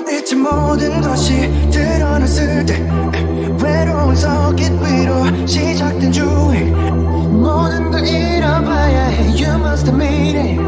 이제 모든 것이 드러났을 때 외로운 서킷 위로 시작된 주행. 모든 걸 잃어봐야 해. You must admit it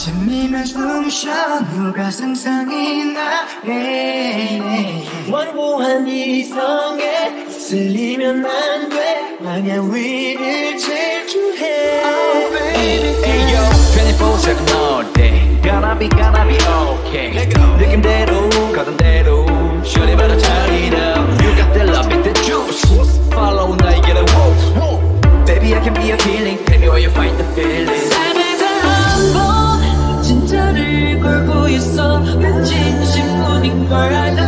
재미만 숨쉬어 누가 상상이 나 원고한 이성에 쓸리면 안돼 방향 위를 질주해 oh, baby. Hey yo, 24/7 all day. Gonna be, gonna be okay. 느낌대로 한번